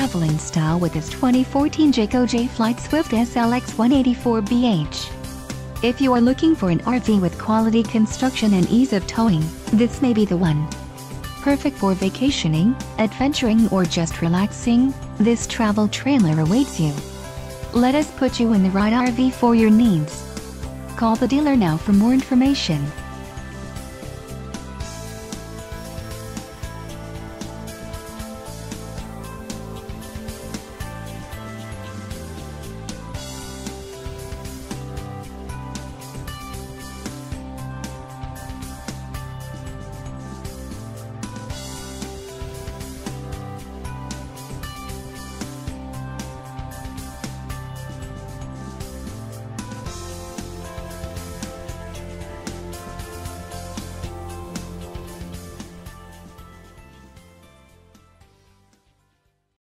traveling style with this 2014 Jayco Jay Flight Swift SLX 184BH. If you are looking for an RV with quality construction and ease of towing, this may be the one. Perfect for vacationing, adventuring or just relaxing, this travel trailer awaits you. Let us put you in the right RV for your needs. Call the dealer now for more information.